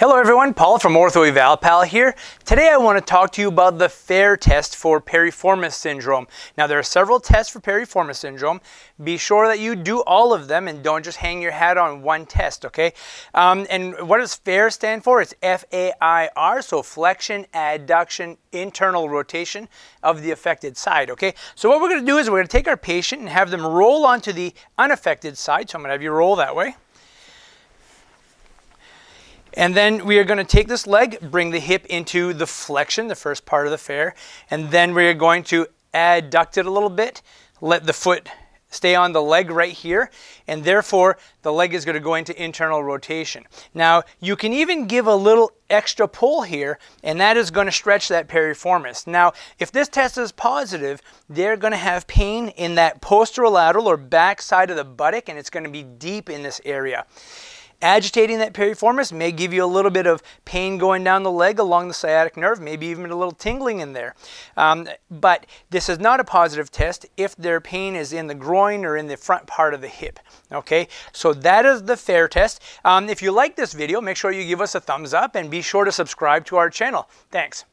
Hello everyone, Paul from Ortho Eval Pal here. Today I want to talk to you about the FAIR test for piriformis syndrome. Now there are several tests for piriformis syndrome. Be sure that you do all of them and don't just hang your hat on one test, okay? Um, and what does FAIR stand for? It's F-A-I-R, so flexion, adduction, internal rotation of the affected side, okay? So what we're going to do is we're going to take our patient and have them roll onto the unaffected side. So I'm going to have you roll that way. And then we are going to take this leg, bring the hip into the flexion, the first part of the fair, and then we are going to adduct it a little bit, let the foot stay on the leg right here, and therefore the leg is going to go into internal rotation. Now, you can even give a little extra pull here, and that is going to stretch that piriformis. Now, if this test is positive, they're going to have pain in that posterolateral or back side of the buttock, and it's going to be deep in this area. Agitating that piriformis may give you a little bit of pain going down the leg along the sciatic nerve, maybe even a little tingling in there. Um, but this is not a positive test if their pain is in the groin or in the front part of the hip. Okay, so that is the FAIR test. Um, if you like this video, make sure you give us a thumbs up and be sure to subscribe to our channel. Thanks.